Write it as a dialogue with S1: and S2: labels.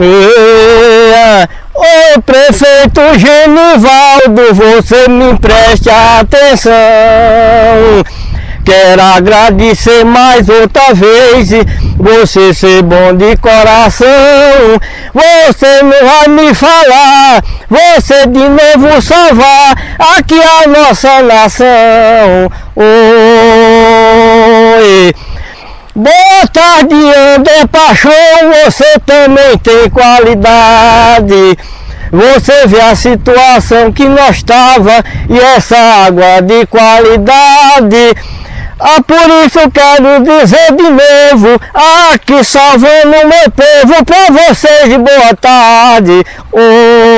S1: Eia, Ô prefeito Genivaldo, você me preste atenção. Quero agradecer mais outra vez você ser bom de coração. Você não vai me falar, você de novo salvar aqui a nossa nação. Oi. Tarde, André Paixão, você também tem qualidade. Você vê a situação que nós estava e essa água de qualidade. Ah, por isso quero dizer de novo, aqui salvando meu povo, pra vocês boa tarde. Oi.